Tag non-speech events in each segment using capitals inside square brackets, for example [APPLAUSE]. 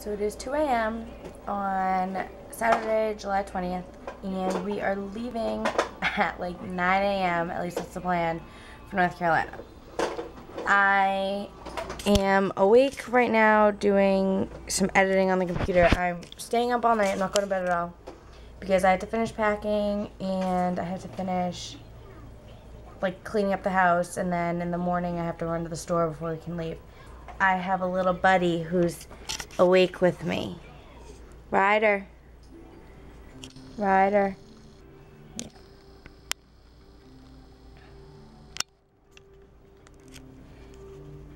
So it is 2 a.m. on Saturday, July 20th, and we are leaving at like 9 a.m., at least that's the plan, for North Carolina. I am awake right now doing some editing on the computer. I'm staying up all night, I'm not going to bed at all, because I have to finish packing, and I have to finish like cleaning up the house, and then in the morning I have to run to the store before we can leave. I have a little buddy who's awake with me. Ryder. Ryder. Yeah.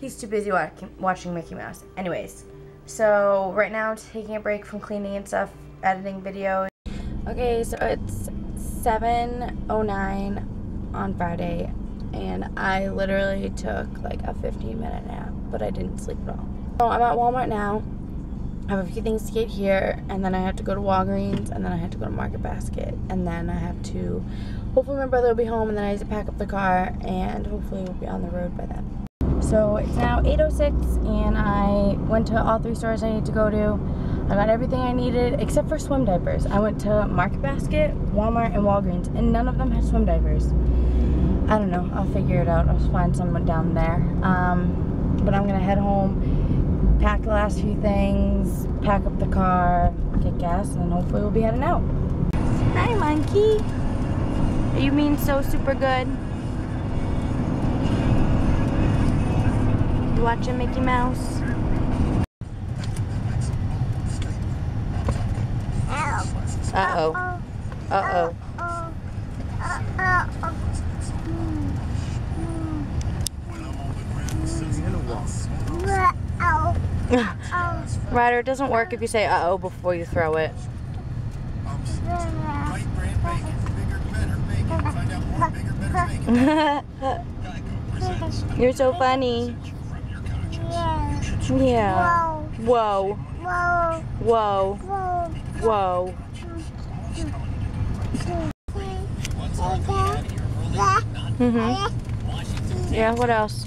He's too busy watching, watching Mickey Mouse. Anyways, so right now I'm taking a break from cleaning and stuff, editing videos. Okay, so it's 7.09 on Friday and I literally took like a 15 minute nap, but I didn't sleep at all. So I'm at Walmart now. I have a few things to get here, and then I have to go to Walgreens, and then I have to go to Market Basket, and then I have to, hopefully my brother will be home, and then I have to pack up the car, and hopefully we'll be on the road by then. So it's now 8.06, and I went to all three stores I need to go to. I got everything I needed, except for swim diapers. I went to Market Basket, Walmart, and Walgreens, and none of them had swim diapers. I don't know, I'll figure it out. I'll find someone down there. Um, but I'm gonna head home, pack the last few things, pack up the car, get gas, and then hopefully we'll be heading out. Hi, monkey. You mean so super good? You watching Mickey Mouse? Uh-oh. Uh-oh. [LAUGHS] Ryder, it doesn't work if you say uh-oh before you throw it. [LAUGHS] You're so funny. Yeah. Whoa. Whoa. Whoa. Mm-hmm. Yeah, what else?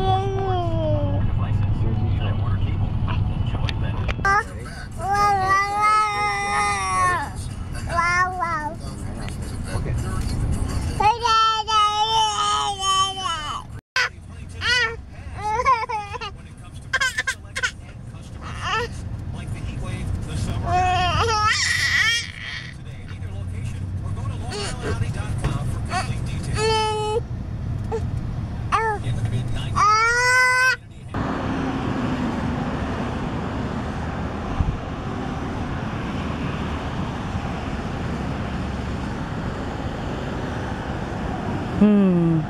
Hmm.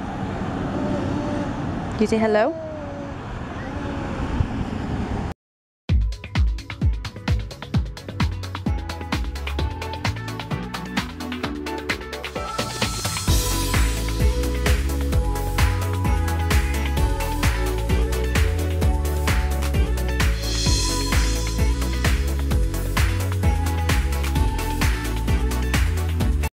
You say hello?